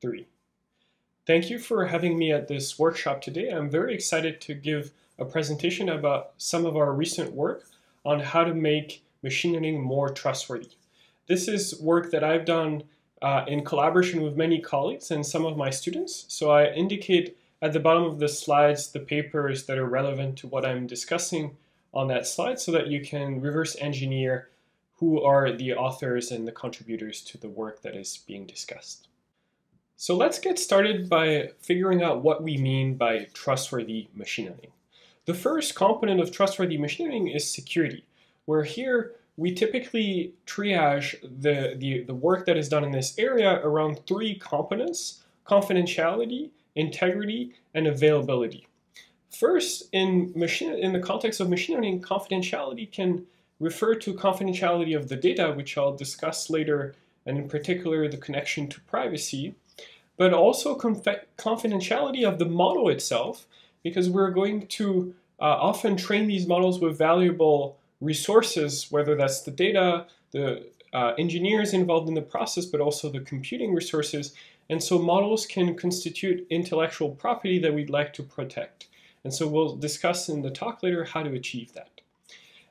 three. Thank you for having me at this workshop today. I'm very excited to give a presentation about some of our recent work on how to make machine learning more trustworthy. This is work that I've done uh, in collaboration with many colleagues and some of my students. So I indicate at the bottom of the slides the papers that are relevant to what I'm discussing on that slide so that you can reverse engineer who are the authors and the contributors to the work that is being discussed. So let's get started by figuring out what we mean by trustworthy machine learning. The first component of trustworthy machine learning is security, where here we typically triage the, the, the work that is done in this area around three components, confidentiality, integrity, and availability. First, in, machine, in the context of machine learning, confidentiality can refer to confidentiality of the data, which I'll discuss later, and in particular the connection to privacy, but also confidentiality of the model itself, because we're going to uh, often train these models with valuable resources, whether that's the data, the uh, engineers involved in the process, but also the computing resources. And so models can constitute intellectual property that we'd like to protect. And so we'll discuss in the talk later how to achieve that.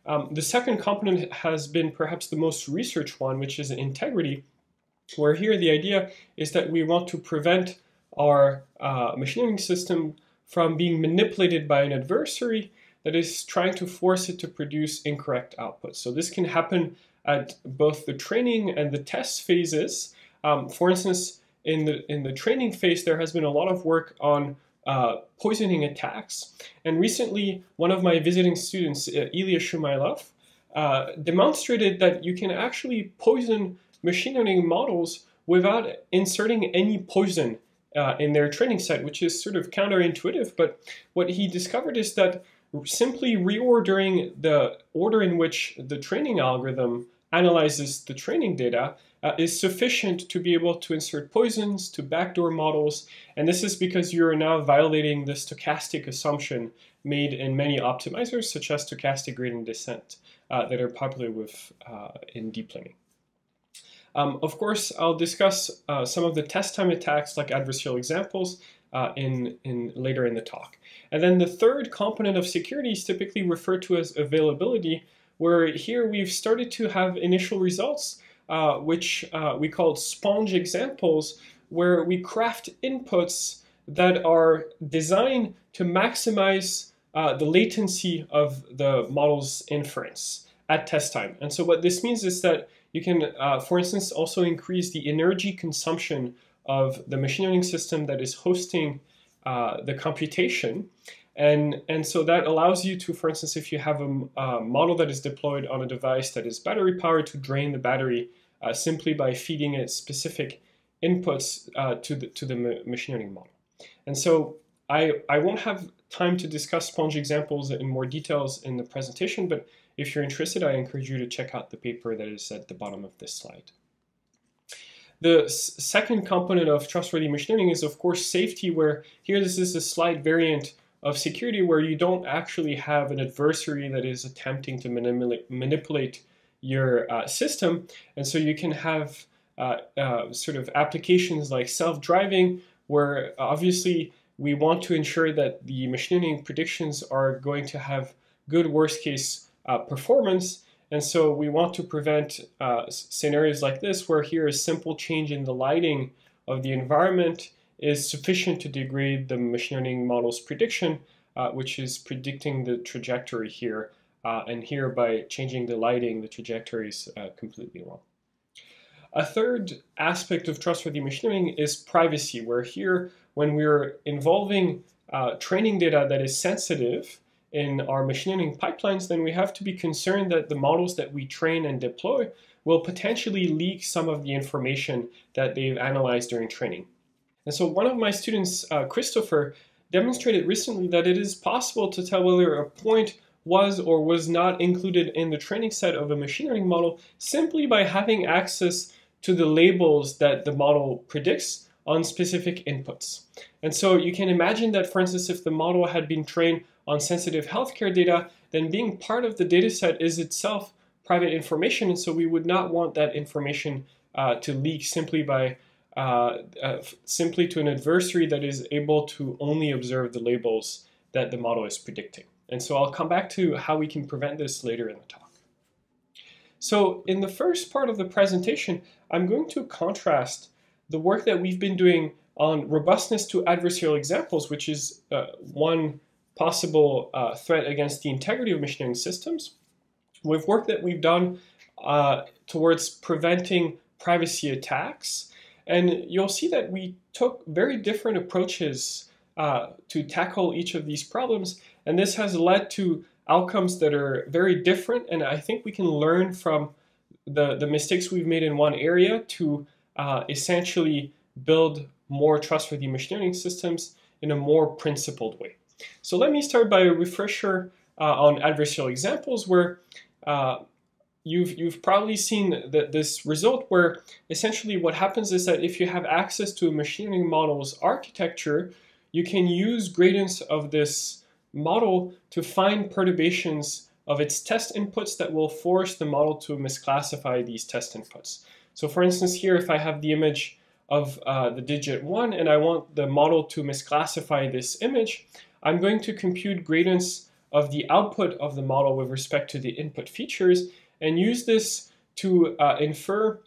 Um, the second component has been perhaps the most researched one, which is integrity, where here the idea is that we want to prevent our uh, machine learning system from being manipulated by an adversary that is trying to force it to produce incorrect outputs. So this can happen at both the training and the test phases. Um, for instance, in the in the training phase, there has been a lot of work on uh, poisoning attacks. And recently, one of my visiting students, uh, Ilya Shumailov, uh, demonstrated that you can actually poison machine learning models without inserting any poison uh, in their training set, which is sort of counterintuitive. But what he discovered is that simply reordering the order in which the training algorithm analyzes the training data uh, is sufficient to be able to insert poisons, to backdoor models, and this is because you're now violating the stochastic assumption made in many optimizers, such as stochastic gradient descent, uh, that are popular with uh, in deep learning. Um, of course, I'll discuss uh, some of the test time attacks like adversarial examples uh, in, in later in the talk. And then the third component of security is typically referred to as availability, where here we've started to have initial results, uh, which uh, we call sponge examples, where we craft inputs that are designed to maximize uh, the latency of the model's inference at test time. And so what this means is that you can, uh, for instance, also increase the energy consumption of the machine learning system that is hosting uh, the computation. And, and so that allows you to, for instance, if you have a, a, model that is deployed on a device that is battery powered, to drain the battery uh, simply by feeding it specific inputs uh, to the, to the machine learning model. And so I, I won't have time to discuss sponge examples in more details in the presentation, but if you're interested, I encourage you to check out the paper that is at the bottom of this slide. The second component of trustworthy machine learning is, of course, safety, where here this is a slight variant of security where you don't actually have an adversary that is attempting to manipulate, your uh, system. And so you can have uh, uh, sort of applications like self-driving, where obviously we want to ensure that the machine learning predictions are going to have good worst case uh, performance. And so we want to prevent uh, scenarios like this where here a simple change in the lighting of the environment is sufficient to degrade the machine learning model's prediction, uh, which is predicting the trajectory here. Uh, and here by changing the lighting, the trajectory is uh, completely wrong. A third aspect of trustworthy machine learning is privacy, where here, when we're involving uh, training data that is sensitive, in our machine learning pipelines, then we have to be concerned that the models that we train and deploy will potentially leak some of the information that they've analyzed during training. And so one of my students, uh, Christopher, demonstrated recently that it is possible to tell whether a point was or was not included in the training set of a machine learning model simply by having access to the labels that the model predicts on specific inputs. And so you can imagine that, for instance, if the model had been trained on sensitive healthcare data, then being part of the dataset is itself private information, and so we would not want that information uh, to leak simply by uh, uh, simply to an adversary that is able to only observe the labels that the model is predicting. And so I'll come back to how we can prevent this later in the talk. So in the first part of the presentation, I'm going to contrast the work that we've been doing on robustness to adversarial examples, which is uh, one possible uh, threat against the integrity of machine learning systems, with work that we've done uh, towards preventing privacy attacks. And you'll see that we took very different approaches uh, to tackle each of these problems, and this has led to outcomes that are very different, and I think we can learn from the, the mistakes we've made in one area to uh, essentially build more trustworthy machine learning systems in a more principled way. So let me start by a refresher uh, on adversarial examples where uh, you've, you've probably seen this result where essentially what happens is that if you have access to a machine learning model's architecture, you can use gradients of this model to find perturbations of its test inputs that will force the model to misclassify these test inputs. So for instance here, if I have the image of uh, the digit 1 and I want the model to misclassify this image, I'm going to compute gradients of the output of the model with respect to the input features and use this to uh, infer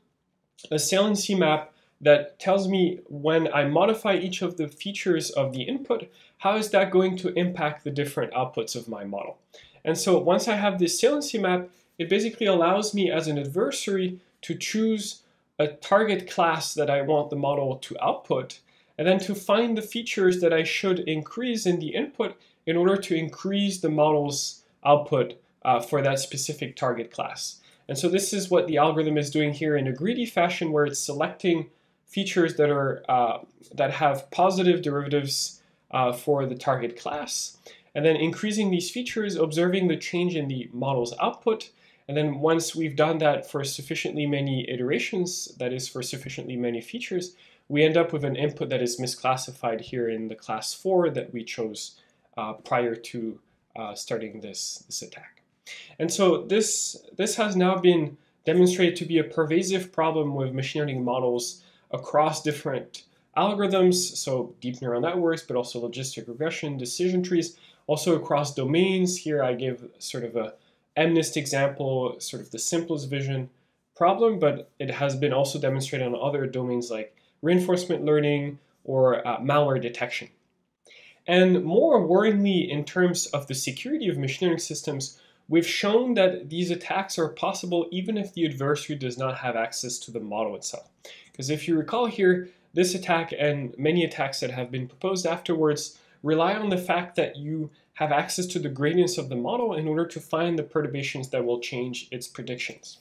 a saliency map that tells me when I modify each of the features of the input, how is that going to impact the different outputs of my model. And so once I have this saliency map, it basically allows me as an adversary to choose a target class that I want the model to output, and then to find the features that I should increase in the input in order to increase the model's output uh, for that specific target class. And so this is what the algorithm is doing here in a greedy fashion where it's selecting features that are uh, that have positive derivatives uh, for the target class, and then increasing these features, observing the change in the model's output, and then once we've done that for sufficiently many iterations, that is for sufficiently many features, we end up with an input that is misclassified here in the class 4 that we chose uh, prior to uh, starting this, this attack. And so this, this has now been demonstrated to be a pervasive problem with machine learning models across different algorithms, so deep neural networks, but also logistic regression, decision trees, also across domains. Here I give sort of a MNIST example, sort of the simplest vision problem, but it has been also demonstrated on other domains like reinforcement learning or uh, malware detection. And more worryingly, in terms of the security of machine learning systems, we've shown that these attacks are possible even if the adversary does not have access to the model itself. Because if you recall here, this attack and many attacks that have been proposed afterwards rely on the fact that you have access to the gradients of the model in order to find the perturbations that will change its predictions.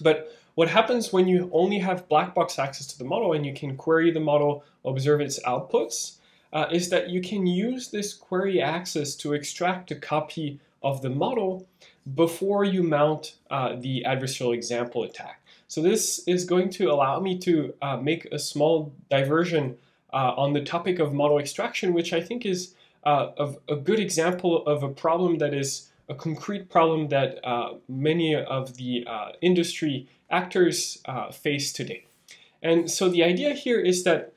But what happens when you only have black box access to the model and you can query the model, observe its outputs, uh, is that you can use this query access to extract a copy of the model before you mount uh, the adversarial example attack. So this is going to allow me to uh, make a small diversion uh, on the topic of model extraction, which I think is uh, of a good example of a problem that is a concrete problem that uh, many of the uh, industry actors uh, face today. And so the idea here is that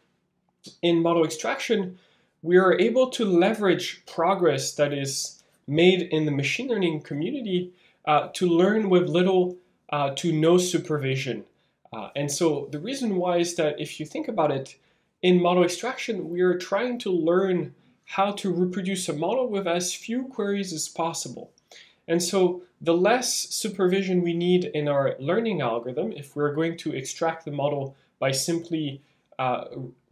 in model extraction, we are able to leverage progress that is made in the machine learning community uh, to learn with little to no supervision. and so the reason why is that if you think about it, in model extraction, we are trying to learn how to reproduce a model with as few queries as possible. And so the less supervision we need in our learning algorithm, if we're going to extract the model by simply uh,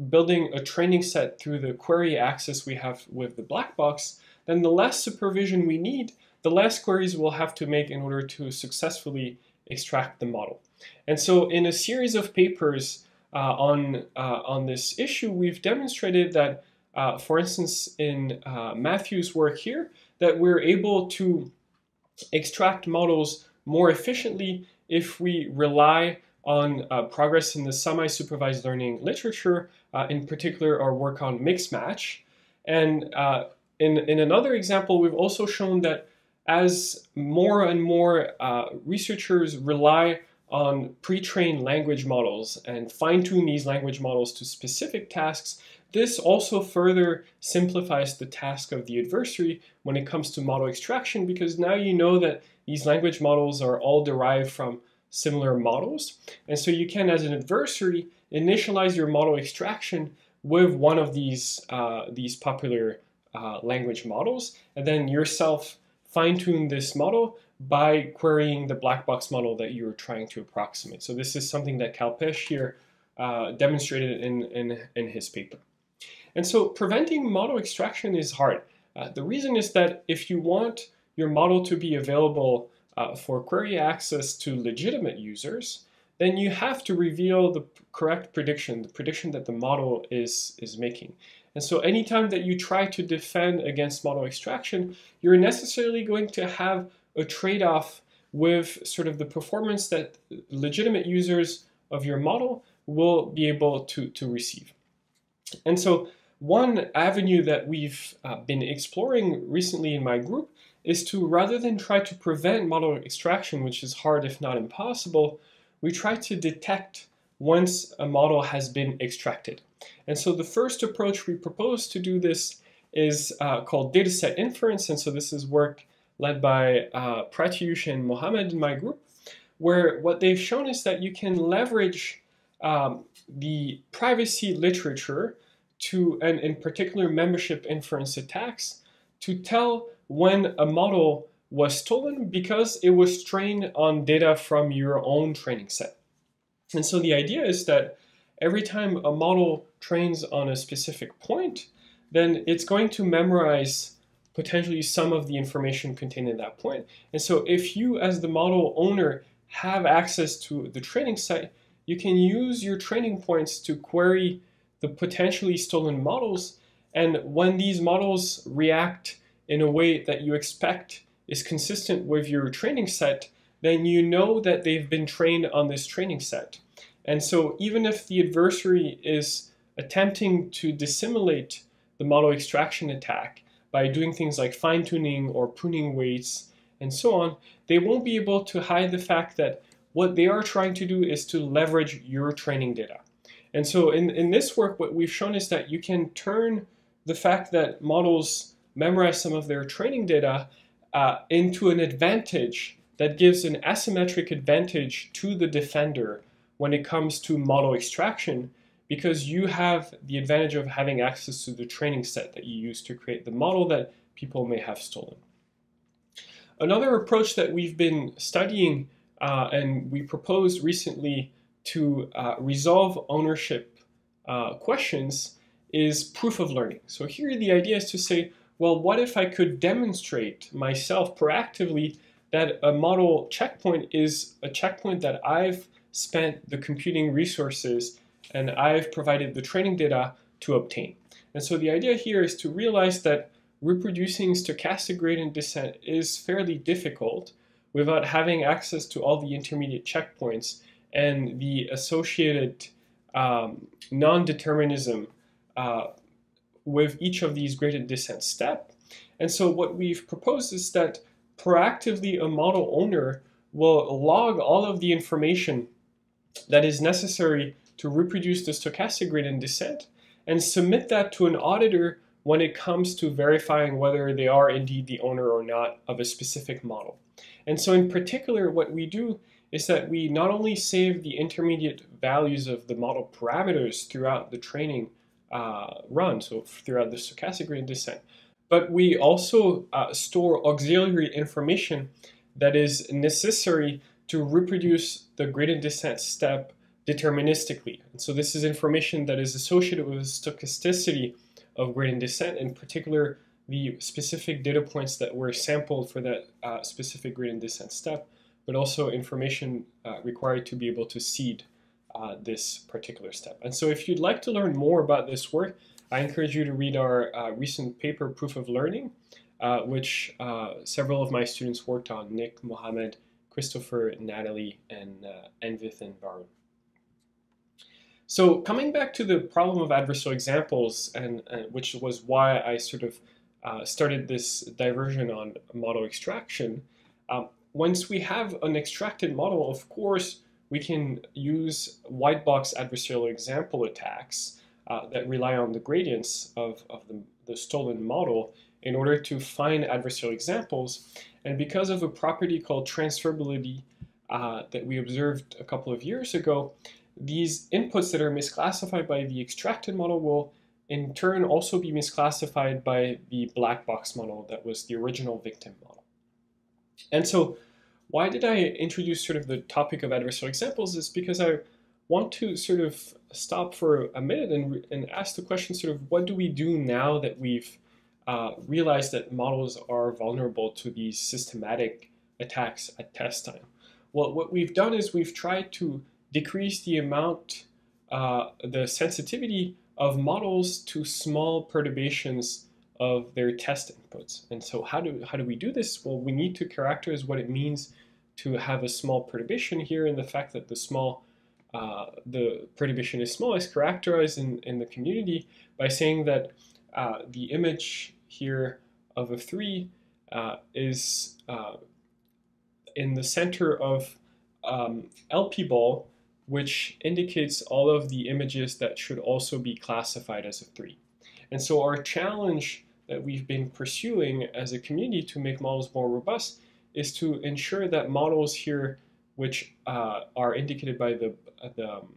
building a training set through the query access we have with the black box, then the less supervision we need, the less queries we'll have to make in order to successfully extract the model. And so in a series of papers uh, on, uh, on this issue, we've demonstrated that uh, for instance, in uh, Matthew's work here, that we're able to extract models more efficiently if we rely on uh, progress in the semi-supervised learning literature, uh, in particular our work on MixMatch. And uh, in, in another example, we've also shown that as more and more uh, researchers rely on pre-trained language models and fine-tune these language models to specific tasks, this also further simplifies the task of the adversary when it comes to model extraction because now you know that these language models are all derived from similar models. And so you can, as an adversary, initialize your model extraction with one of these, uh, these popular uh, language models, and then yourself fine-tune this model by querying the black box model that you're trying to approximate. So this is something that Kalpesh here uh, demonstrated in, in, in his paper. And so preventing model extraction is hard. Uh, the reason is that if you want your model to be available uh, for query access to legitimate users, then you have to reveal the correct prediction, the prediction that the model is, is making. And so anytime that you try to defend against model extraction, you're necessarily going to have a trade-off with sort of the performance that legitimate users of your model will be able to, to receive. And so one avenue that we've uh, been exploring recently in my group is to, rather than try to prevent model extraction, which is hard if not impossible, we try to detect once a model has been extracted. And so the first approach we propose to do this is uh, called dataset inference. And so this is work led by uh, Pratyush and Mohammed in my group, where what they've shown is that you can leverage um, the privacy literature to, and in particular membership inference attacks, to tell when a model was stolen because it was trained on data from your own training set. And so the idea is that every time a model trains on a specific point, then it's going to memorize potentially some of the information contained in that point. And so if you as the model owner have access to the training set, you can use your training points to query the potentially stolen models. And when these models react in a way that you expect is consistent with your training set, then you know that they've been trained on this training set. And so even if the adversary is attempting to dissimulate the model extraction attack by doing things like fine-tuning or pruning weights and so on, they won't be able to hide the fact that what they are trying to do is to leverage your training data. And so in, in this work, what we've shown is that you can turn the fact that models memorize some of their training data uh, into an advantage that gives an asymmetric advantage to the defender when it comes to model extraction because you have the advantage of having access to the training set that you use to create the model that people may have stolen. Another approach that we've been studying uh, and we proposed recently to uh, resolve ownership uh, questions is proof of learning. So here the idea is to say, well, what if I could demonstrate myself proactively that a model checkpoint is a checkpoint that I've spent the computing resources and I've provided the training data to obtain. And so the idea here is to realize that reproducing stochastic gradient descent is fairly difficult without having access to all the intermediate checkpoints and the associated um, non-determinism uh, with each of these gradient descent step. And so what we've proposed is that proactively a model owner will log all of the information that is necessary to reproduce the stochastic gradient descent and submit that to an auditor when it comes to verifying whether they are indeed the owner or not of a specific model. And so in particular, what we do is that we not only save the intermediate values of the model parameters throughout the training uh, run, so throughout the stochastic gradient descent. But we also uh, store auxiliary information that is necessary to reproduce the gradient descent step deterministically. And so this is information that is associated with the stochasticity of gradient descent, in particular the specific data points that were sampled for that uh, specific gradient descent step, but also information uh, required to be able to seed uh, this particular step. And so if you'd like to learn more about this work, I encourage you to read our uh, recent paper, Proof of Learning, uh, which uh, several of my students worked on, Nick, Mohammed, Christopher, Natalie, and uh, Anvith and Varun. So coming back to the problem of adversarial examples, and uh, which was why I sort of started this diversion on model extraction, um, once we have an extracted model, of course, we can use white box adversarial example attacks uh, that rely on the gradients of, of the, the stolen model in order to find adversarial examples. And because of a property called transferability uh, that we observed a couple of years ago, these inputs that are misclassified by the extracted model will in turn also be misclassified by the black box model that was the original victim model. And so why did I introduce sort of the topic of adversarial examples is because I want to sort of stop for a minute and, and ask the question sort of what do we do now that we've uh, realized that models are vulnerable to these systematic attacks at test time? Well, what we've done is we've tried to decrease the amount, uh, the sensitivity of models to small perturbations of their test inputs. And so how do, how do we do this? Well, we need to characterize what it means to have a small perturbation here and the fact that the small uh, the perturbation is small is characterized in, in the community by saying that uh, the image here of a 3 uh, is uh, in the center of um, LP ball which indicates all of the images that should also be classified as a 3. And so our challenge that we've been pursuing as a community to make models more robust is to ensure that models here, which uh, are indicated by the, the um,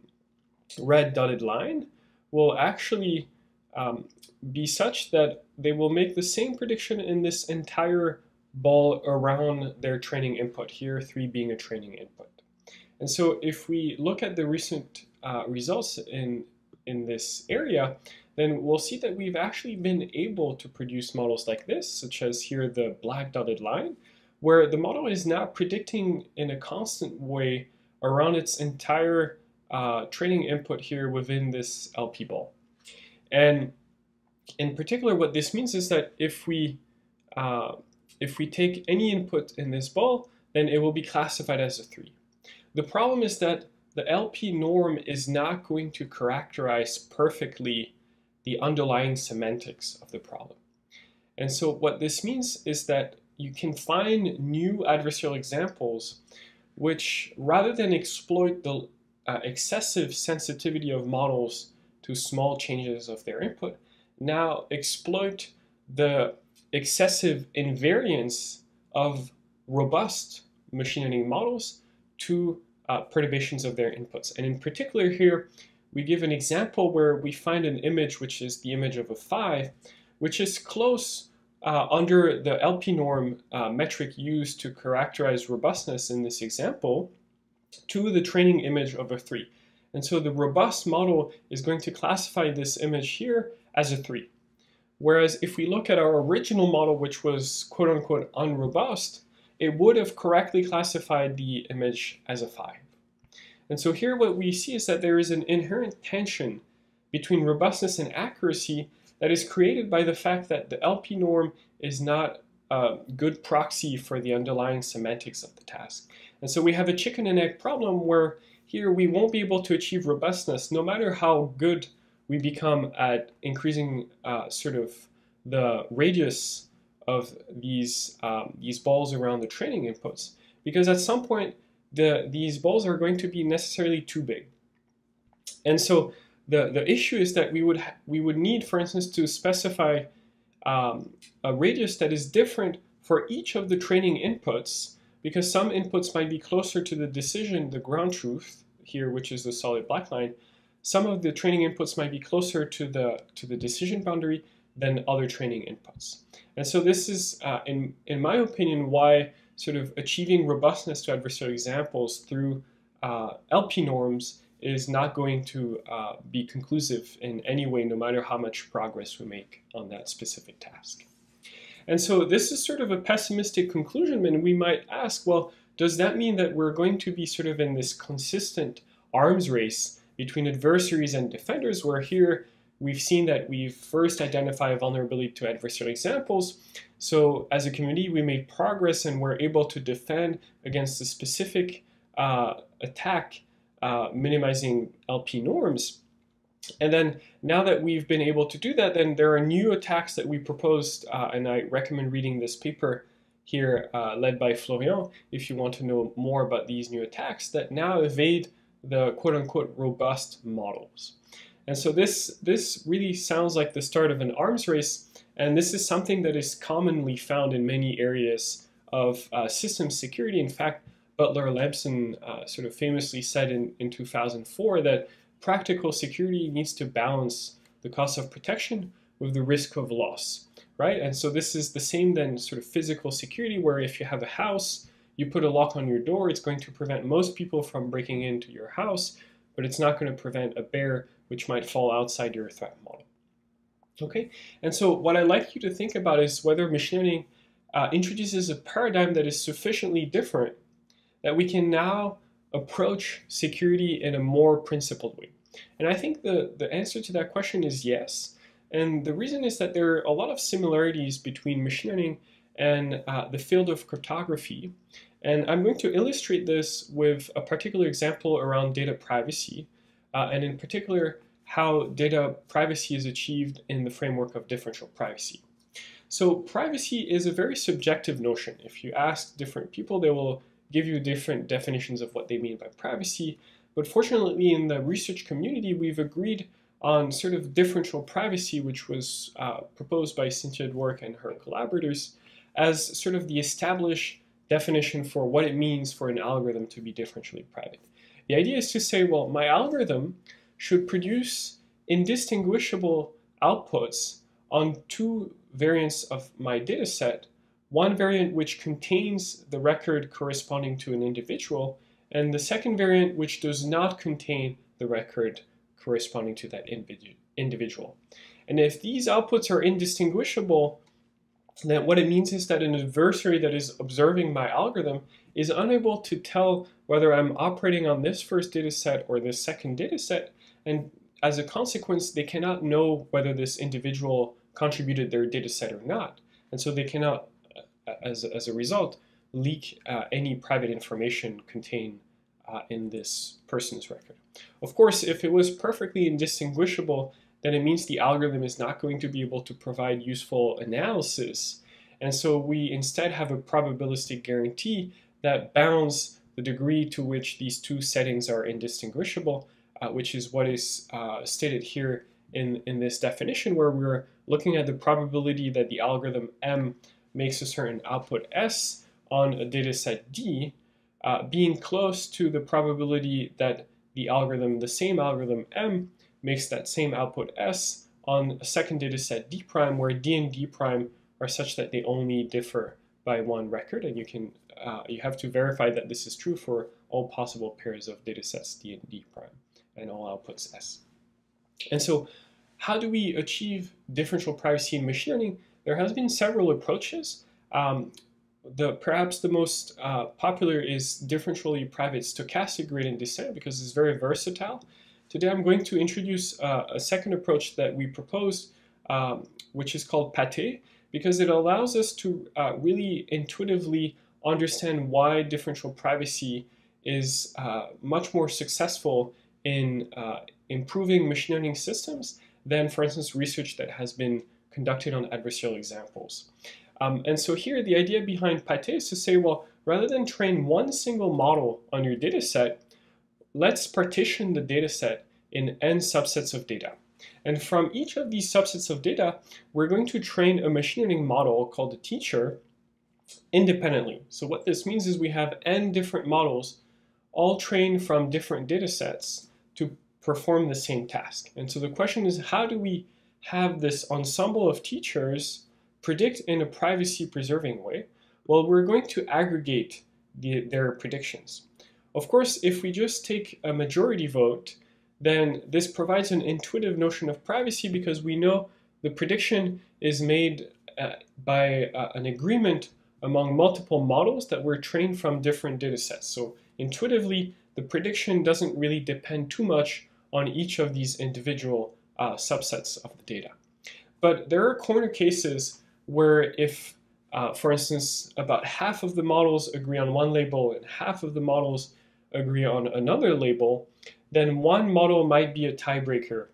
red dotted line, will actually um, be such that they will make the same prediction in this entire ball around their training input, here 3 being a training input. And so if we look at the recent uh, results in, in this area, then we'll see that we've actually been able to produce models like this, such as here the black dotted line, where the model is now predicting in a constant way around its entire uh, training input here within this LP ball. And in particular, what this means is that if we uh, if we take any input in this ball, then it will be classified as a 3. The problem is that the LP norm is not going to characterize perfectly the underlying semantics of the problem. And so what this means is that you can find new adversarial examples which, rather than exploit the uh, excessive sensitivity of models to small changes of their input, now exploit the excessive invariance of robust machine learning models to uh, perturbations of their inputs. And in particular here, we give an example where we find an image which is the image of a 5, which is close uh, under the LP norm uh, metric used to characterize robustness in this example to the training image of a 3. And so the robust model is going to classify this image here as a 3. Whereas if we look at our original model, which was quote unquote unrobust, it would have correctly classified the image as a 5. And so here what we see is that there is an inherent tension between robustness and accuracy that is created by the fact that the LP norm is not a good proxy for the underlying semantics of the task. And so we have a chicken and egg problem where here we won't be able to achieve robustness no matter how good we become at increasing uh, sort of the radius of these, um, these balls around the training inputs. Because at some point, the, these balls are going to be necessarily too big. And so the, the issue is that we would, we would need, for instance, to specify um, a radius that is different for each of the training inputs because some inputs might be closer to the decision, the ground truth here, which is the solid black line. Some of the training inputs might be closer to the, to the decision boundary than other training inputs. And so this is, uh, in, in my opinion, why sort of achieving robustness to adversarial examples through uh, LP norms is not going to uh, be conclusive in any way, no matter how much progress we make on that specific task. And so this is sort of a pessimistic conclusion, and we might ask, well, does that mean that we're going to be sort of in this consistent arms race between adversaries and defenders, where here we've seen that we first identify a vulnerability to adversarial examples. So as a community, we made progress and we're able to defend against a specific uh, attack, uh, minimizing LP norms. And then now that we've been able to do that, then there are new attacks that we proposed, uh, and I recommend reading this paper here uh, led by Florian, if you want to know more about these new attacks that now evade the quote-unquote robust models. And so this, this really sounds like the start of an arms race, and this is something that is commonly found in many areas of uh, system security. In fact, Butler Lampson uh, sort of famously said in, in 2004 that practical security needs to balance the cost of protection with the risk of loss, right? And so this is the same then sort of physical security where if you have a house, you put a lock on your door, it's going to prevent most people from breaking into your house, but it's not going to prevent a bear which might fall outside your threat model. Okay, and so what I'd like you to think about is whether machine learning uh, introduces a paradigm that is sufficiently different that we can now approach security in a more principled way. And I think the, the answer to that question is yes. And the reason is that there are a lot of similarities between machine learning and uh, the field of cryptography. And I'm going to illustrate this with a particular example around data privacy, uh, and in particular, how data privacy is achieved in the framework of differential privacy. So privacy is a very subjective notion. If you ask different people, they will give you different definitions of what they mean by privacy. But fortunately, in the research community, we've agreed on sort of differential privacy, which was uh, proposed by Cynthia Dwork and her collaborators, as sort of the established definition for what it means for an algorithm to be differentially private. The idea is to say, well, my algorithm should produce indistinguishable outputs on two variants of my data set, one variant which contains the record corresponding to an individual, and the second variant which does not contain the record corresponding to that individual. And if these outputs are indistinguishable, then what it means is that an adversary that is observing my algorithm is unable to tell whether I'm operating on this first data set or this second data set, and as a consequence, they cannot know whether this individual contributed their data set or not. And so they cannot as, as a result, leak uh, any private information contained uh, in this person's record. Of course, if it was perfectly indistinguishable, then it means the algorithm is not going to be able to provide useful analysis. And so we instead have a probabilistic guarantee that bounds the degree to which these two settings are indistinguishable, uh, which is what is uh, stated here in, in this definition, where we're looking at the probability that the algorithm M makes a certain output S on a data set D, uh, being close to the probability that the algorithm, the same algorithm M, makes that same output S on a second data set D prime, where D and D prime are such that they only differ by one record, and you can uh, you have to verify that this is true for all possible pairs of data sets D and D prime, and all outputs S. And so, how do we achieve differential privacy in machine learning? There has been several approaches. Um, the perhaps the most uh, popular is differentially private stochastic gradient descent because it's very versatile. Today I'm going to introduce uh, a second approach that we proposed, um, which is called Pate, because it allows us to uh, really intuitively understand why differential privacy is uh, much more successful in uh, improving machine learning systems than, for instance, research that has been conducted on adversarial examples. Um, and so here the idea behind Pate is to say, well, rather than train one single model on your data set, let's partition the data set in n subsets of data. And from each of these subsets of data, we're going to train a machine learning model called the teacher independently. So what this means is we have n different models all trained from different data sets to perform the same task. And so the question is, how do we have this ensemble of teachers predict in a privacy preserving way, well, we're going to aggregate the, their predictions. Of course, if we just take a majority vote, then this provides an intuitive notion of privacy because we know the prediction is made uh, by uh, an agreement among multiple models that were trained from different data sets. So intuitively, the prediction doesn't really depend too much on each of these individual uh, subsets of the data. But there are corner cases where if, uh, for instance, about half of the models agree on one label and half of the models agree on another label, then one model might be a tiebreaker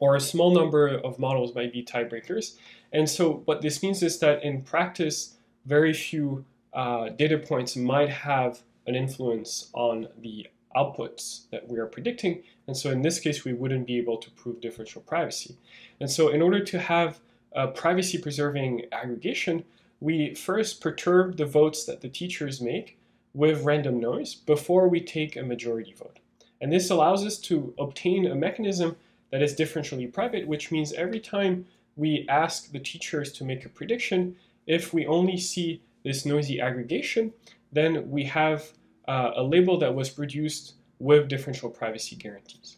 or a small number of models might be tiebreakers. And so what this means is that in practice, very few uh, data points might have an influence on the outputs that we are predicting. And so in this case, we wouldn't be able to prove differential privacy. And so in order to have a privacy preserving aggregation, we first perturb the votes that the teachers make with random noise before we take a majority vote. And this allows us to obtain a mechanism that is differentially private, which means every time we ask the teachers to make a prediction, if we only see this noisy aggregation, then we have uh, a label that was produced with differential privacy guarantees.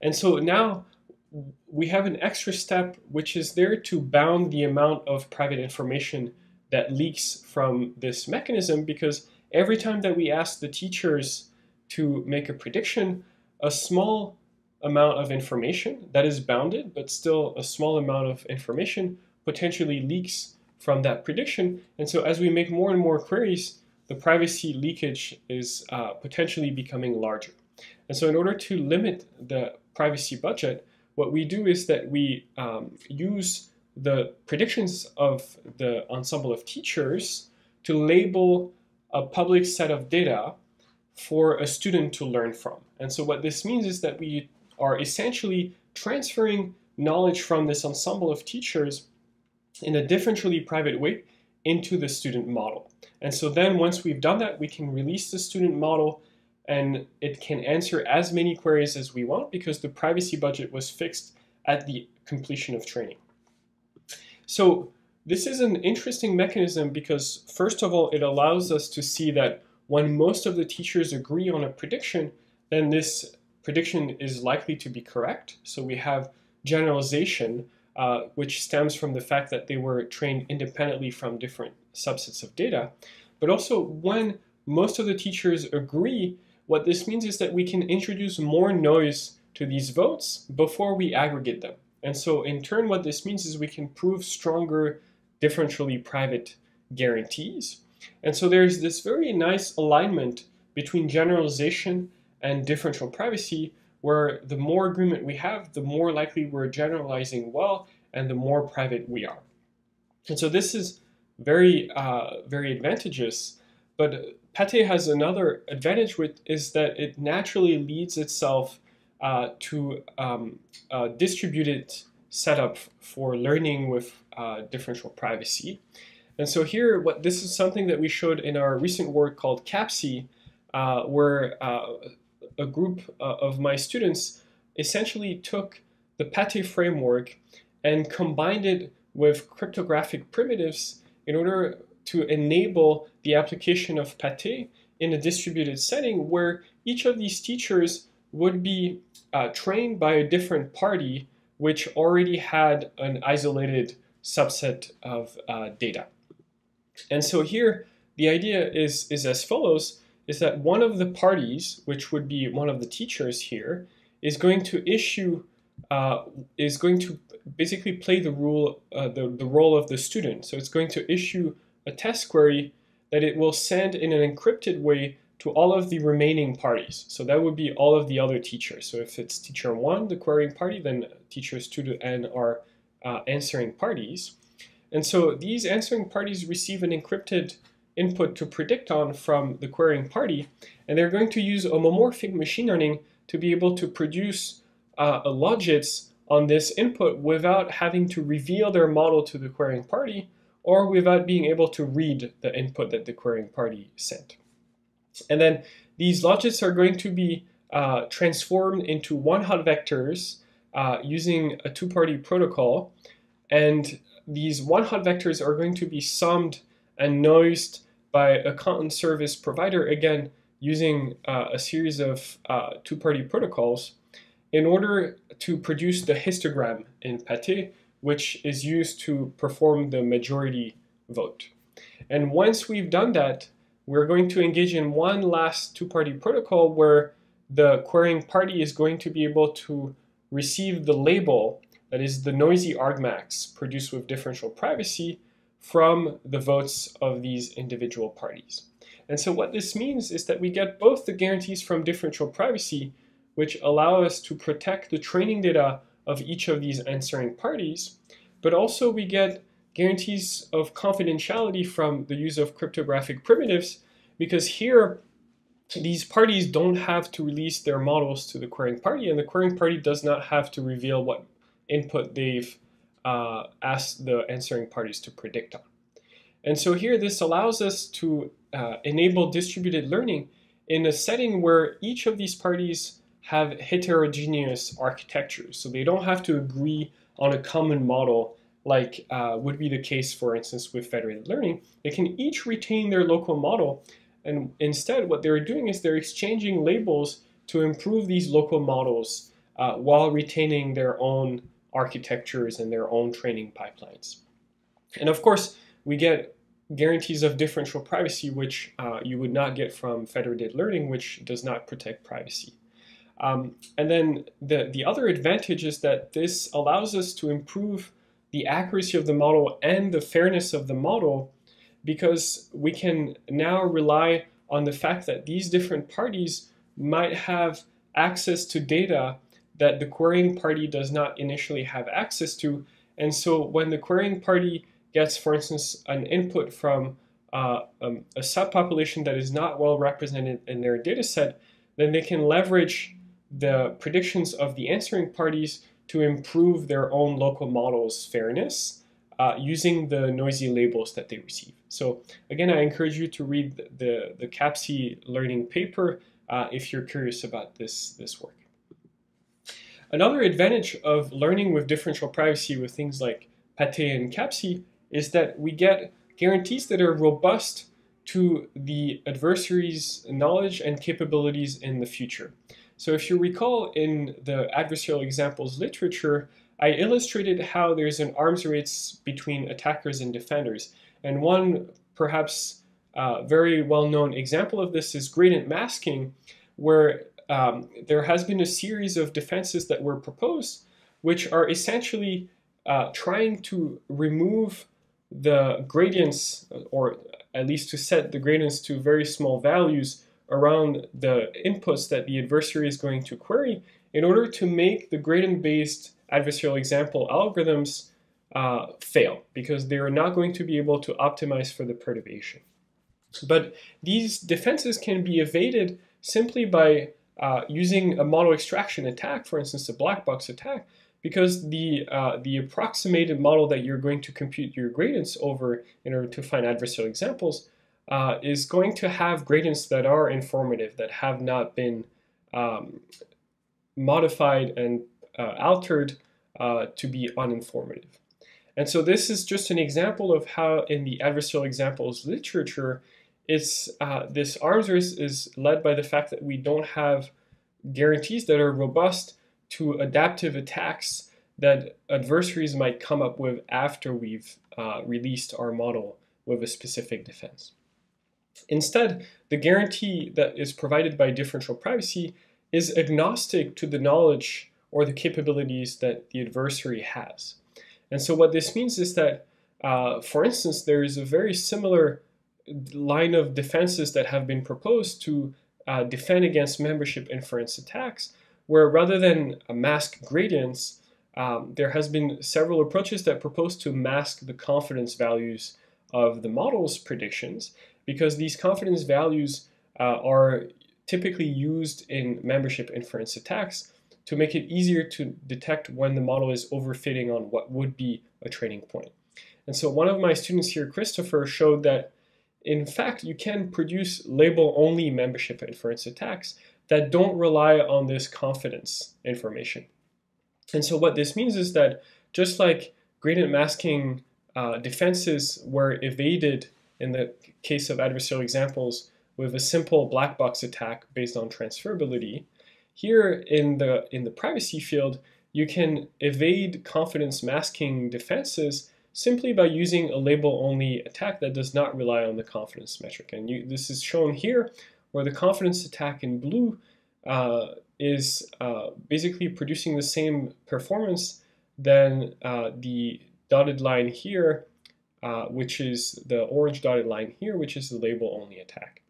And so now we have an extra step which is there to bound the amount of private information that leaks from this mechanism because every time that we ask the teachers to make a prediction, a small amount of information that is bounded, but still a small amount of information potentially leaks from that prediction. And so as we make more and more queries, the privacy leakage is uh, potentially becoming larger. And so in order to limit the privacy budget, what we do is that we um, use the predictions of the ensemble of teachers to label a public set of data for a student to learn from. And so what this means is that we are essentially transferring knowledge from this ensemble of teachers in a differentially private way into the student model. And so then once we've done that, we can release the student model and it can answer as many queries as we want because the privacy budget was fixed at the completion of training. So this is an interesting mechanism because first of all, it allows us to see that when most of the teachers agree on a prediction, then this prediction is likely to be correct. So we have generalization, uh, which stems from the fact that they were trained independently from different subsets of data. But also when most of the teachers agree, what this means is that we can introduce more noise to these votes before we aggregate them. And so in turn, what this means is we can prove stronger differentially private guarantees. And so there's this very nice alignment between generalization and differential privacy, where the more agreement we have, the more likely we're generalizing well and the more private we are. And so this is very, uh, very advantageous. But Pate has another advantage with is that it naturally leads itself uh, to um, a distributed setup for learning with uh, differential privacy. And so here, what this is something that we showed in our recent work called CaPC, uh, where uh, a group uh, of my students essentially took the Pate framework and combined it with cryptographic primitives in order to enable the application of Pate in a distributed setting where each of these teachers would be uh, trained by a different party which already had an isolated subset of uh, data. And so here, the idea is, is as follows, is that one of the parties, which would be one of the teachers here, is going to issue, uh, is going to basically play the role, uh, the, the role of the student. So it's going to issue a test query that it will send in an encrypted way to all of the remaining parties. So that would be all of the other teachers. So if it's teacher one, the querying party, then teachers two to n are uh, answering parties. And so these answering parties receive an encrypted input to predict on from the querying party, and they're going to use homomorphic machine learning to be able to produce uh, a logits on this input without having to reveal their model to the querying party or without being able to read the input that the querying party sent. And then these logits are going to be uh, transformed into one-hot vectors uh, using a two-party protocol. And these one-hot vectors are going to be summed and noised by a content service provider, again, using uh, a series of uh, two-party protocols in order to produce the histogram in Pate, which is used to perform the majority vote. And once we've done that, we're going to engage in one last two-party protocol where the querying party is going to be able to receive the label, that is the noisy argmax produced with differential privacy, from the votes of these individual parties. And so what this means is that we get both the guarantees from differential privacy, which allow us to protect the training data of each of these answering parties, but also we get guarantees of confidentiality from the use of cryptographic primitives because here these parties don't have to release their models to the querying party and the querying party does not have to reveal what input they've uh, the answering parties to predict on. And so here this allows us to uh, enable distributed learning in a setting where each of these parties have heterogeneous architectures. So they don't have to agree on a common model like uh, would be the case, for instance, with federated learning. They can each retain their local model. And instead, what they're doing is they're exchanging labels to improve these local models uh, while retaining their own architectures and their own training pipelines. And of course, we get guarantees of differential privacy, which uh, you would not get from federated learning, which does not protect privacy. Um, and then the, the other advantage is that this allows us to improve the accuracy of the model and the fairness of the model because we can now rely on the fact that these different parties might have access to data that the querying party does not initially have access to. And so when the querying party gets, for instance, an input from uh, um, a subpopulation that is not well represented in their dataset, then they can leverage the predictions of the answering parties to improve their own local model's fairness uh, using the noisy labels that they receive. So again, I encourage you to read the, the CaPC learning paper uh, if you're curious about this, this work. Another advantage of learning with differential privacy with things like PATE and CaPC is that we get guarantees that are robust to the adversary's knowledge and capabilities in the future. So if you recall in the adversarial examples literature, I illustrated how there's an arms race between attackers and defenders. And one perhaps uh, very well-known example of this is gradient masking, where um, there has been a series of defenses that were proposed, which are essentially uh, trying to remove the gradients, or at least to set the gradients to very small values around the inputs that the adversary is going to query in order to make the gradient-based adversarial example algorithms uh, fail because they're not going to be able to optimize for the perturbation. But these defenses can be evaded simply by uh, using a model extraction attack, for instance, a black box attack, because the, uh, the approximated model that you're going to compute your gradients over in order to find adversarial examples uh, is going to have gradients that are informative, that have not been um, modified and uh, altered uh, to be uninformative. And so this is just an example of how in the adversarial examples literature, it's, uh, this arms race is led by the fact that we don't have guarantees that are robust to adaptive attacks that adversaries might come up with after we've uh, released our model with a specific defense. Instead, the guarantee that is provided by differential privacy is agnostic to the knowledge or the capabilities that the adversary has. And so what this means is that, uh, for instance, there is a very similar line of defenses that have been proposed to uh, defend against membership inference attacks, where rather than mask gradients, um, there has been several approaches that propose to mask the confidence values of the model's predictions because these confidence values uh, are typically used in membership inference attacks to make it easier to detect when the model is overfitting on what would be a training point. And so one of my students here, Christopher, showed that in fact you can produce label-only membership inference attacks that don't rely on this confidence information. And so what this means is that just like gradient masking uh, defenses were evaded in the case of adversarial examples with a simple black box attack based on transferability, here in the, in the privacy field, you can evade confidence masking defenses simply by using a label-only attack that does not rely on the confidence metric. And you, this is shown here, where the confidence attack in blue uh, is uh, basically producing the same performance than uh, the dotted line here uh, which is the orange dotted line here, which is the label only attack.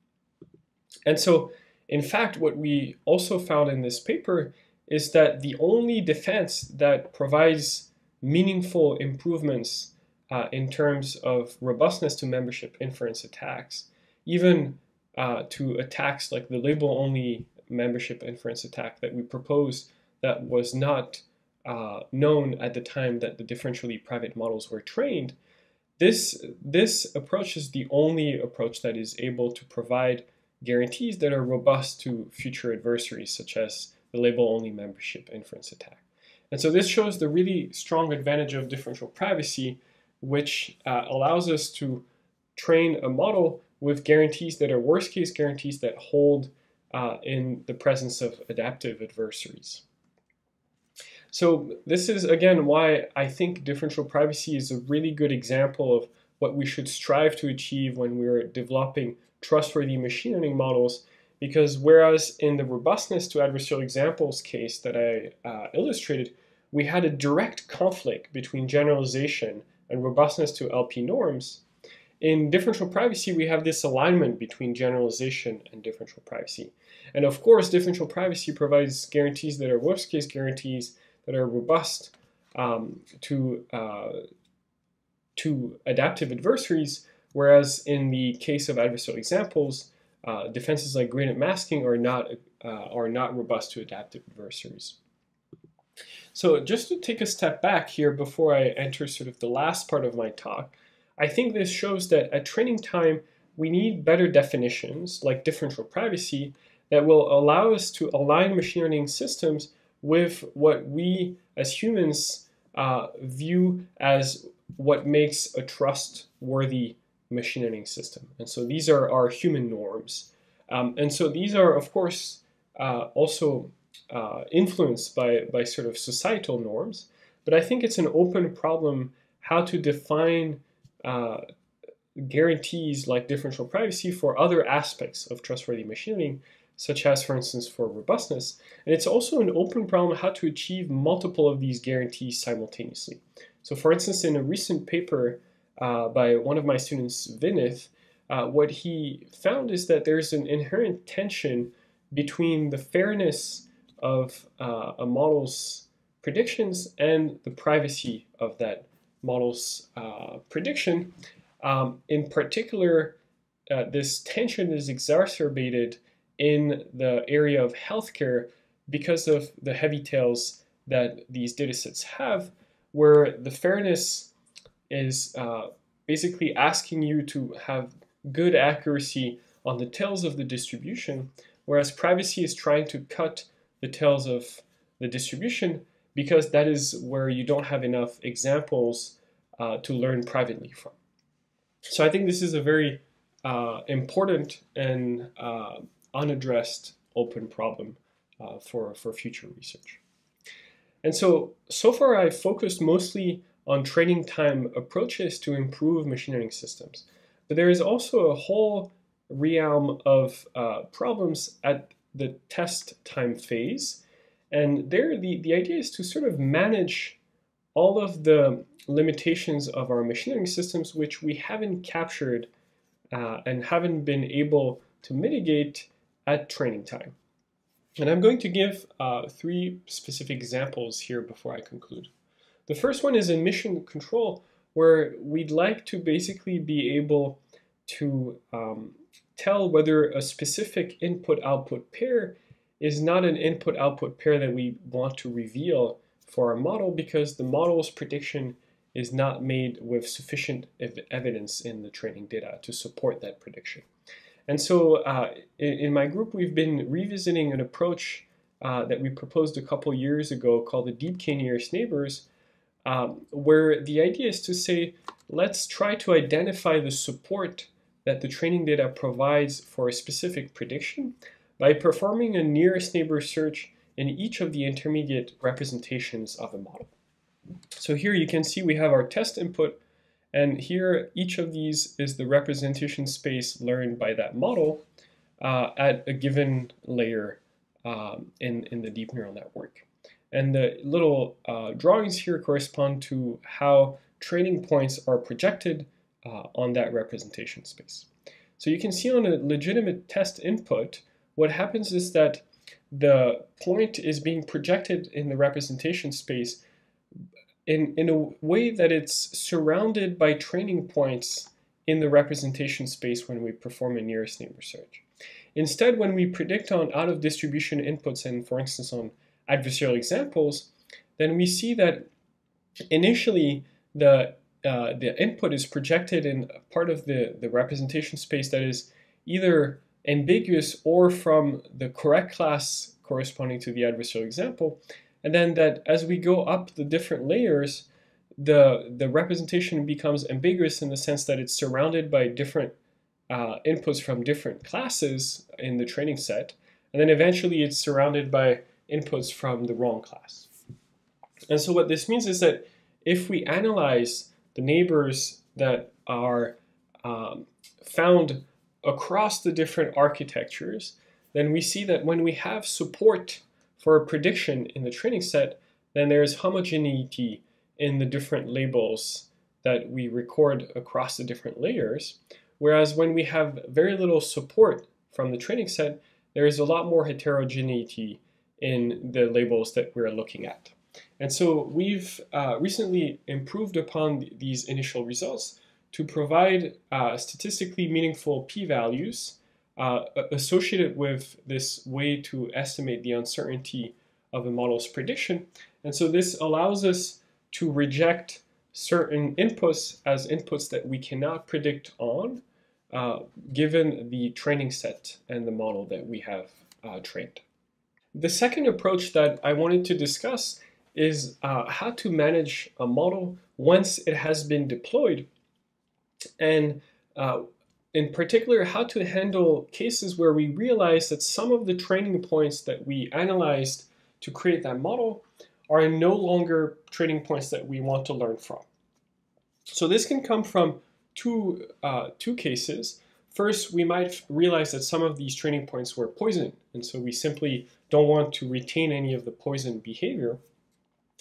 And so, in fact, what we also found in this paper is that the only defense that provides meaningful improvements uh, in terms of robustness to membership inference attacks, even uh, to attacks like the label-only membership inference attack that we proposed that was not uh, known at the time that the differentially private models were trained, this, this approach is the only approach that is able to provide guarantees that are robust to future adversaries, such as the label-only membership inference attack. And so this shows the really strong advantage of differential privacy, which uh, allows us to train a model with guarantees that are worst-case guarantees that hold uh, in the presence of adaptive adversaries. So this is, again, why I think differential privacy is a really good example of what we should strive to achieve when we're developing trustworthy machine learning models because whereas in the robustness to adversarial examples case that I uh, illustrated, we had a direct conflict between generalization and robustness to LP norms, in differential privacy, we have this alignment between generalization and differential privacy. And of course, differential privacy provides guarantees that are worst case guarantees that are robust um, to, uh, to adaptive adversaries, whereas in the case of adversarial examples, uh, defenses like gradient masking are not, uh, are not robust to adaptive adversaries. So just to take a step back here before I enter sort of the last part of my talk, I think this shows that at training time, we need better definitions like differential privacy that will allow us to align machine learning systems with what we as humans uh, view as what makes a trustworthy machine learning system. And so these are our human norms. Um, and so these are, of course, uh, also uh, influenced by, by sort of societal norms. But I think it's an open problem how to define uh, guarantees like differential privacy for other aspects of trustworthy machine learning, such as, for instance, for robustness. And it's also an open problem how to achieve multiple of these guarantees simultaneously. So for instance, in a recent paper uh, by one of my students, Vinith, uh, what he found is that there's an inherent tension between the fairness of uh, a model's predictions and the privacy of that model's uh, prediction. Um, in particular, uh, this tension is exacerbated in the area of healthcare because of the heavy tails that these datasets have, where the fairness is uh, basically asking you to have good accuracy on the tails of the distribution, whereas privacy is trying to cut the tails of the distribution because that is where you don't have enough examples uh, to learn privately from. So I think this is a very uh, important and uh, unaddressed open problem uh, for, for future research. And so, so far I've focused mostly on training time approaches to improve machine learning systems. But there is also a whole realm of uh, problems at the test time phase and there, the, the idea is to sort of manage all of the limitations of our machine learning systems, which we haven't captured uh, and haven't been able to mitigate at training time. And I'm going to give uh, three specific examples here before I conclude. The first one is admission control, where we'd like to basically be able to um, tell whether a specific input-output pair is not an input-output pair that we want to reveal for our model because the model's prediction is not made with sufficient ev evidence in the training data to support that prediction. And so uh, in, in, my group, we've been revisiting an approach uh, that we proposed a couple years ago called the deep k-nearest neighbors, um, where the idea is to say, let's try to identify the support that the training data provides for a specific prediction by performing a nearest neighbor search in each of the intermediate representations of a model. So here you can see we have our test input, and here each of these is the representation space learned by that model uh, at a given layer um, in, in the deep neural network. And the little uh, drawings here correspond to how training points are projected uh, on that representation space. So you can see on a legitimate test input, what happens is that the point is being projected in the representation space in, in a way that it's surrounded by training points in the representation space when we perform a nearest neighbor search. Instead, when we predict on out of distribution inputs and, for instance, on adversarial examples, then we see that initially the uh, the input is projected in part of the, the representation space that is either ambiguous or from the correct class corresponding to the adversarial example, and then that as we go up the different layers, the, the representation becomes ambiguous in the sense that it's surrounded by different uh, inputs from different classes in the training set, and then eventually it's surrounded by inputs from the wrong class. And so what this means is that if we analyze the neighbors that are um, found across the different architectures, then we see that when we have support for a prediction in the training set, then there's homogeneity in the different labels that we record across the different layers. Whereas when we have very little support from the training set, there is a lot more heterogeneity in the labels that we're looking at. And so we've uh, recently improved upon th these initial results to provide uh, statistically meaningful p-values uh, associated with this way to estimate the uncertainty of a model's prediction. And so this allows us to reject certain inputs as inputs that we cannot predict on, uh, given the training set and the model that we have uh, trained. The second approach that I wanted to discuss is uh, how to manage a model once it has been deployed and uh, in particular how to handle cases where we realize that some of the training points that we analyzed to create that model are no longer training points that we want to learn from. So this can come from two, uh, two cases. First, we might realize that some of these training points were poison, and so we simply don't want to retain any of the poison behavior.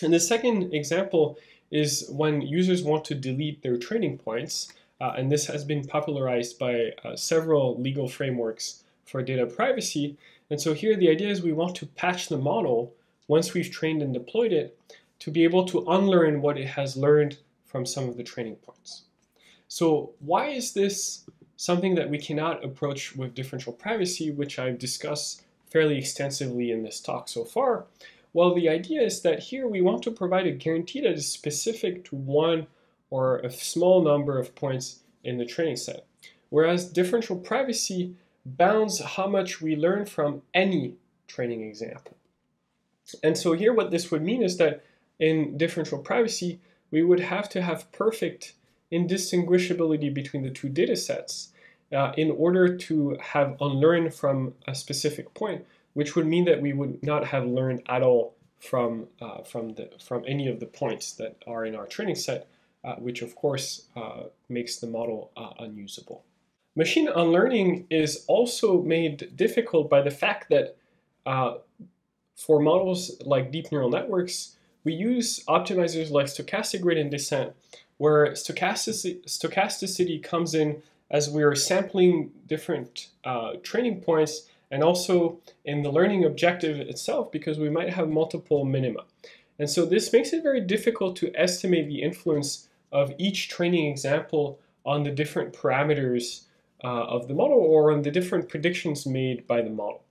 And the second example is when users want to delete their training points, uh, and this has been popularized by uh, several legal frameworks for data privacy. And so here the idea is we want to patch the model once we've trained and deployed it to be able to unlearn what it has learned from some of the training points. So why is this something that we cannot approach with differential privacy, which I've discussed fairly extensively in this talk so far? Well, the idea is that here we want to provide a guarantee that is specific to one or a small number of points in the training set. Whereas differential privacy bounds how much we learn from any training example. And so here what this would mean is that in differential privacy, we would have to have perfect indistinguishability between the two data sets uh, in order to have unlearned from a specific point, which would mean that we would not have learned at all from, uh, from, the, from any of the points that are in our training set uh, which of course uh, makes the model uh, unusable. Machine unlearning is also made difficult by the fact that uh, for models like deep neural networks, we use optimizers like stochastic gradient descent, where stochasticity, stochasticity comes in as we're sampling different uh, training points and also in the learning objective itself because we might have multiple minima. And so this makes it very difficult to estimate the influence of each training example on the different parameters uh, of the model or on the different predictions made by the model.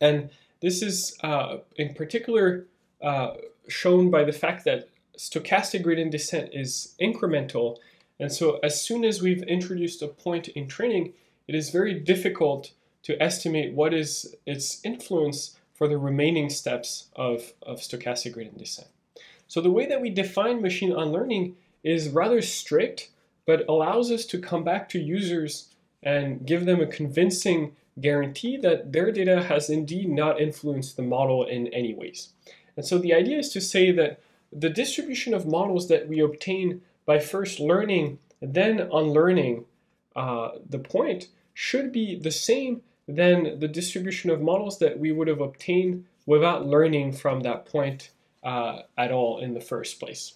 And this is uh, in particular uh, shown by the fact that stochastic gradient descent is incremental. And so as soon as we've introduced a point in training, it is very difficult to estimate what is its influence for the remaining steps of, of stochastic gradient descent. So the way that we define machine unlearning is rather strict, but allows us to come back to users and give them a convincing guarantee that their data has indeed not influenced the model in any ways. And so the idea is to say that the distribution of models that we obtain by first learning then unlearning uh, the point should be the same than the distribution of models that we would have obtained without learning from that point uh, at all in the first place.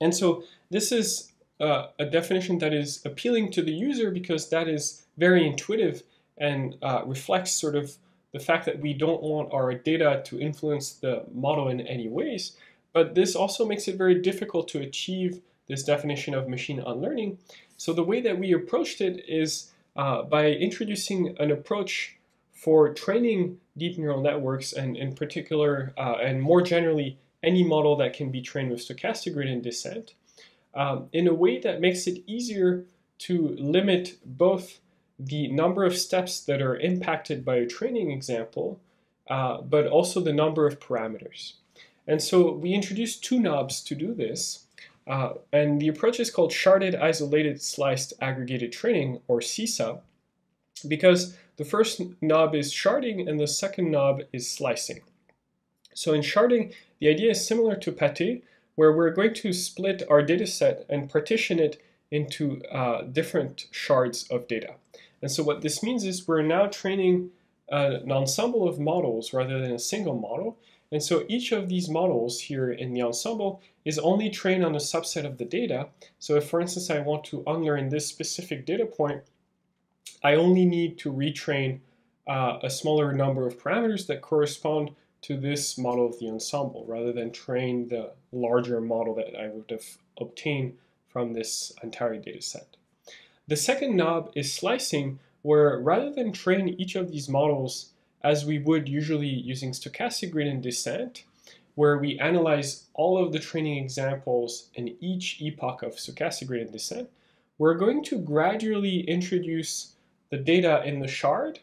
And so this is uh, a definition that is appealing to the user because that is very intuitive and uh, reflects sort of the fact that we don't want our data to influence the model in any ways. but this also makes it very difficult to achieve this definition of machine unlearning. So the way that we approached it is uh, by introducing an approach for training deep neural networks and in particular uh, and more generally any model that can be trained with stochastic gradient descent um, in a way that makes it easier to limit both the number of steps that are impacted by a training example, uh, but also the number of parameters. And so we introduced two knobs to do this. Uh, and the approach is called sharded isolated sliced aggregated training, or SISA, because the first knob is sharding and the second knob is slicing. So in sharding, the idea is similar to PATE, where we're going to split our data set and partition it into uh, different shards of data. And so what this means is we're now training uh, an ensemble of models rather than a single model. And so each of these models here in the ensemble is only trained on a subset of the data. So if, for instance, I want to unlearn this specific data point, I only need to retrain uh, a smaller number of parameters that correspond to this model of the ensemble rather than train the larger model that I would have obtained from this entire data set. The second knob is slicing, where rather than train each of these models as we would usually using stochastic gradient descent, where we analyze all of the training examples in each epoch of stochastic gradient descent, we're going to gradually introduce the data in the shard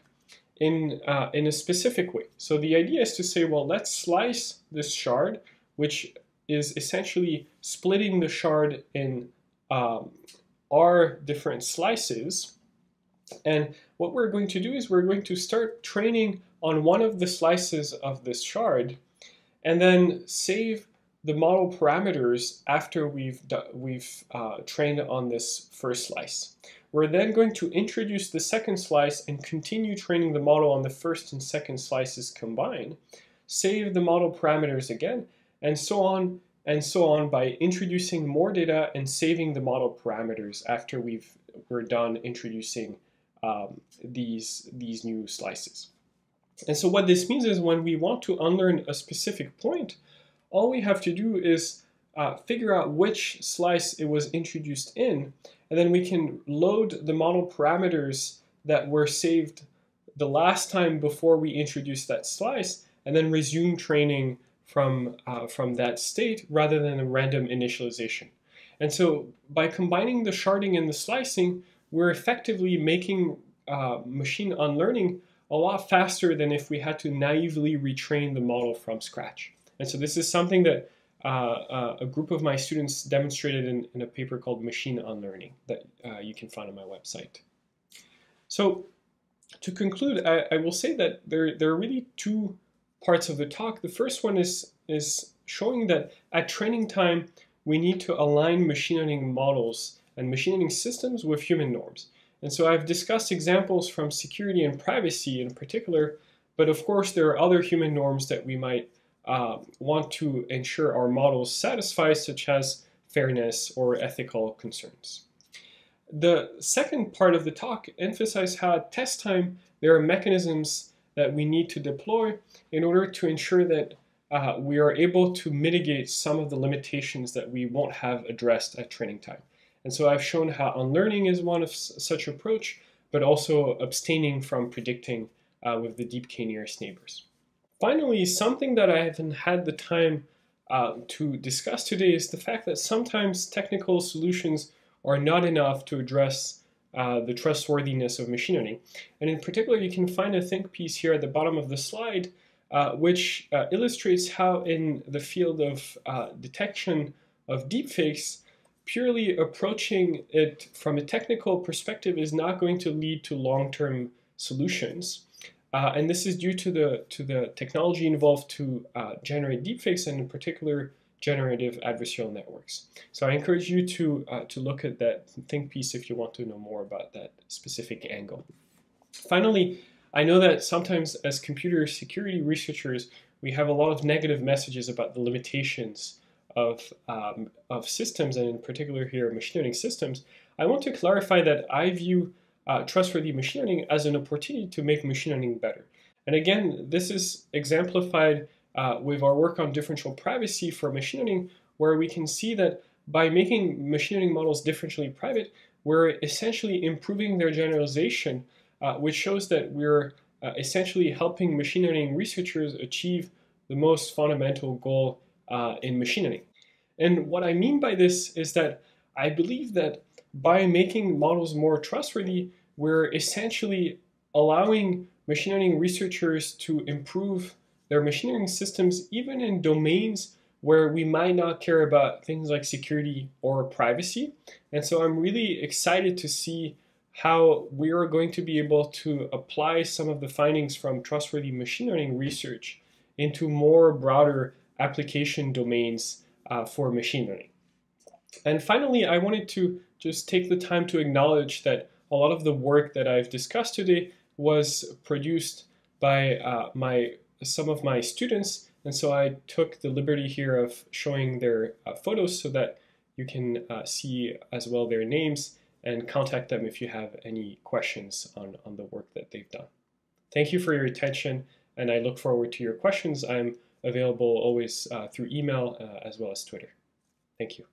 in, uh, in a specific way. So the idea is to say, well, let's slice this shard, which is essentially splitting the shard in um, R different slices. And what we're going to do is we're going to start training on one of the slices of this shard and then save the model parameters after we've, we've uh, trained on this first slice. We're then going to introduce the second slice and continue training the model on the first and second slices combined, save the model parameters again, and so on and so on by introducing more data and saving the model parameters after we've, we're done introducing um, these, these new slices. And so what this means is when we want to unlearn a specific point, all we have to do is uh, figure out which slice it was introduced in, and then we can load the model parameters that were saved the last time before we introduced that slice, and then resume training from, uh, from that state rather than a random initialization. And so by combining the sharding and the slicing, we're effectively making uh, machine unlearning a lot faster than if we had to naively retrain the model from scratch. And so this is something that uh, uh, a group of my students demonstrated in, in, a paper called Machine Unlearning that uh, you can find on my website. So to conclude, I, I, will say that there, there are really two parts of the talk. The first one is, is showing that at training time, we need to align machine learning models and machine learning systems with human norms. And so I've discussed examples from security and privacy in particular, but of course there are other human norms that we might uh, want to ensure our models satisfy, such as fairness or ethical concerns. The second part of the talk emphasized how at test time there are mechanisms that we need to deploy in order to ensure that uh, we are able to mitigate some of the limitations that we won't have addressed at training time. And so I've shown how unlearning is one of such approach, but also abstaining from predicting uh, with the deep k-nearest neighbors. Finally, something that I haven't had the time uh, to discuss today is the fact that sometimes technical solutions are not enough to address uh, the trustworthiness of machine learning. And in particular, you can find a think piece here at the bottom of the slide, uh, which uh, illustrates how in the field of uh, detection of deepfakes, purely approaching it from a technical perspective is not going to lead to long-term solutions. Uh, and this is due to the to the technology involved to uh, generate deepfakes and in particular generative adversarial networks. So I encourage you to uh, to look at that think piece if you want to know more about that specific angle. Finally, I know that sometimes as computer security researchers, we have a lot of negative messages about the limitations of, um, of systems, and in particular here, machine learning systems. I want to clarify that I view uh, trustworthy machine learning as an opportunity to make machine learning better. And again, this is exemplified uh, with our work on differential privacy for machine learning, where we can see that by making machine learning models differentially private, we're essentially improving their generalization, uh, which shows that we're uh, essentially helping machine learning researchers achieve the most fundamental goal uh, in machine learning. And what I mean by this is that I believe that by making models more trustworthy, we're essentially allowing machine learning researchers to improve their machine learning systems even in domains where we might not care about things like security or privacy. And so I'm really excited to see how we are going to be able to apply some of the findings from trustworthy machine learning research into more broader application domains uh, for machine learning. And finally, I wanted to just take the time to acknowledge that a lot of the work that I've discussed today was produced by uh, my some of my students, and so I took the liberty here of showing their uh, photos so that you can uh, see as well their names and contact them if you have any questions on, on the work that they've done. Thank you for your attention, and I look forward to your questions. I'm available always uh, through email uh, as well as Twitter. Thank you.